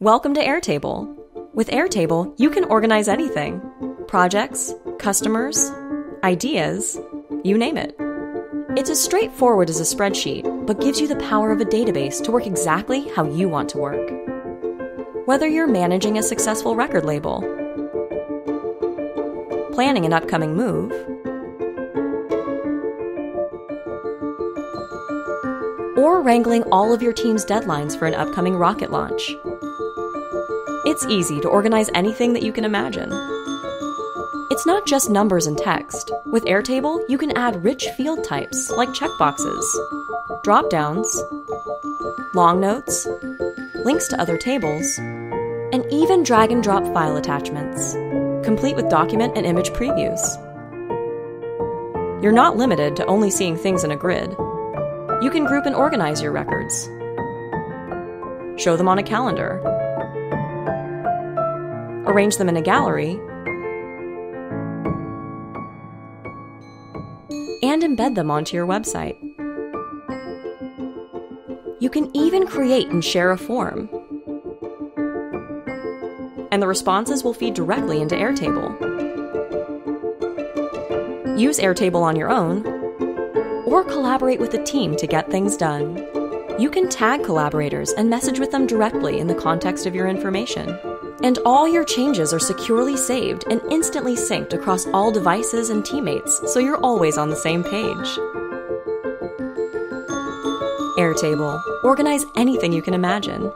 Welcome to Airtable. With Airtable, you can organize anything projects, customers, ideas, you name it. It's as straightforward as a spreadsheet, but gives you the power of a database to work exactly how you want to work. Whether you're managing a successful record label, planning an upcoming move, or wrangling all of your team's deadlines for an upcoming rocket launch. It's easy to organize anything that you can imagine. It's not just numbers and text. With Airtable, you can add rich field types like checkboxes, drop downs, long notes, links to other tables, and even drag and drop file attachments, complete with document and image previews. You're not limited to only seeing things in a grid. You can group and organize your records, show them on a calendar, arrange them in a gallery, and embed them onto your website. You can even create and share a form. And the responses will feed directly into Airtable. Use Airtable on your own, or collaborate with a team to get things done. You can tag collaborators and message with them directly in the context of your information. And all your changes are securely saved and instantly synced across all devices and teammates, so you're always on the same page. Airtable. Organize anything you can imagine.